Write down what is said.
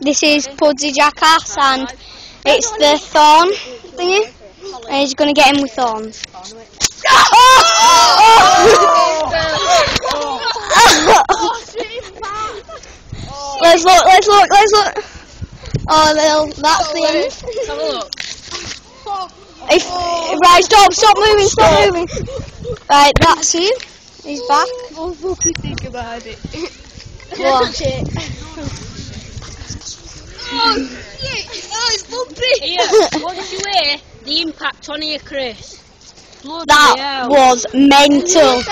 This is Pudsey Jackass and it's the thorn thingy. And he's going to get him with thorns. let's look, let's look, let's look. Oh, well, that's the end. Have a look. If, right, stop, stop moving, stop moving. Right, that's him. He's back. What do you think about it? What? Oh, it's bumpy. Yeah, did you hear? The impact on here, Chris. Bloody That hell. was mental.